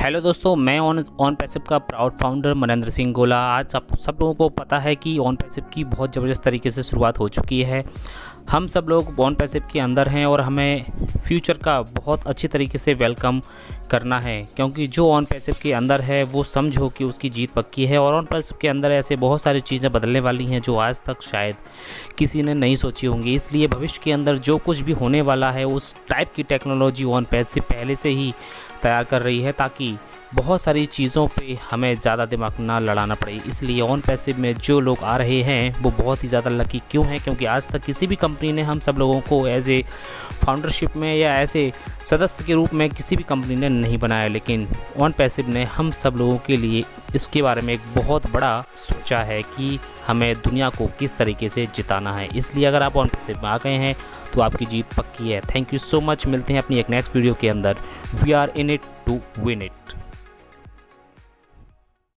Hello दोस्तों, मैं on on passive का प्राउड फाउंडर मनेंद्र सिंह गोला। आज आप सब लोगों को पता है कि ऑन पैसिव की बहुत ज़बरदस्त तरीके से शुरुआत हो चुकी है। हम सब लोग ऑन पैसिव के अंदर हैं और हमें फ्यूचर का बहुत अच्छी तरीके से वेलकम करना है, क्योंकि जो ऑन पैसिव के अंदर है, वो समझो कि उसकी जीत पक्की है, और ऑन पैसिव के अंदर ऐसे बहुत सारी चीज़ें बदलने वाली हैं जो आज तक शायद किसी ने नहीं सोची होंगी। इसलिए भविष्य के अंदर जो कुछ भी होने वाला है, उस टाइप की टेक्नोलॉजी ऑन पैसिव पहले से ही तैयार कर रही है, ताकि बहुत सारी चीज़ों पे हमें ज़्यादा दिमाग ना लड़ाना पड़े। इसलिए ऑन पैसिव में जो लोग आ रहे हैं, वो बहुत ही ज़्यादा लकी क्यों हैं? क्योंकि आज तक किसी भी कंपनी ने हम सब लोगों को एज ए फाउंडरशिप में या ऐसे सदस्य के रूप में किसी भी कंपनी ने नहीं बनाया। लेकिन ऑन पैसिव ने हम सब लोगों के लिए इसके बारे में एक बहुत बड़ा सोचा है कि हमें दुनिया को किस तरीके से जिताना है। इसलिए अगर आप ऑन पैसिव में आ गए हैं तो आपकी जीत पक्की है। थैंक यू सो मच मिलते हैं अपनी एक नेक्स्ट वीडियो के अंदर। We are in it to win it